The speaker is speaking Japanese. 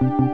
うん。